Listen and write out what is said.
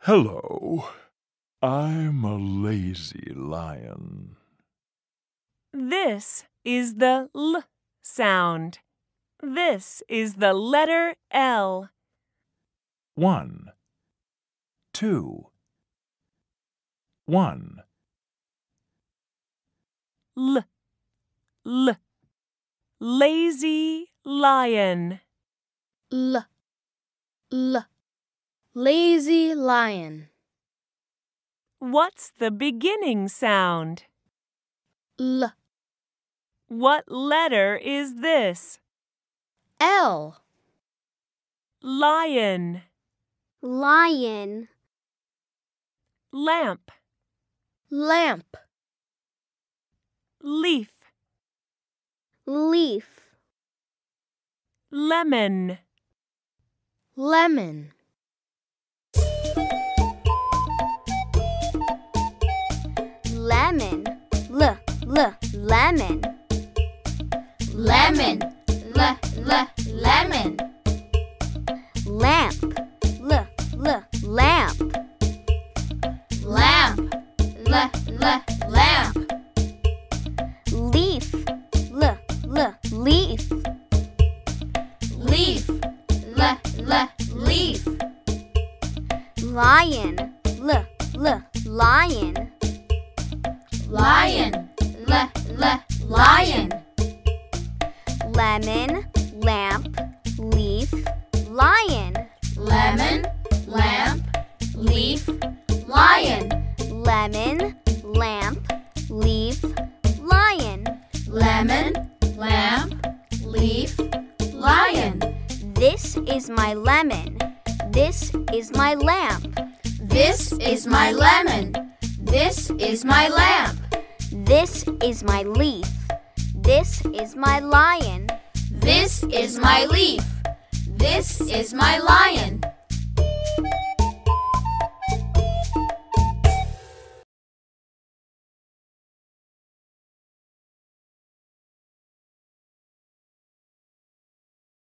Hello. I'm a lazy lion. This is the L sound. This is the letter L. One, two, one, L. L. Lazy lion. L. L. Lazy lion. What's the beginning sound? L. What letter is this? L. Lion. Lion. Lamp. Lamp. Leaf. Leaf. Lemon. Lemon. Lemon. lemon, l, l, lemon, Lamp. L. L. Lamp. lamp, l, l, lamp, Leaf. L. L. Leaf. leaf, l, l, leaf, Lion. L. L. Lion. lion, l, l, lion, Lemon. Lamp. Leaf. Lion. lemon, lamp, leaf, lion, Lemon. Lamp. Leaf. Lion. lemon, lamp, leaf, lion. This is my lemon. This is my lamp. This is my lemon. This is my lamp. This is my leaf. This is my lion. This is my leaf. This is my lion.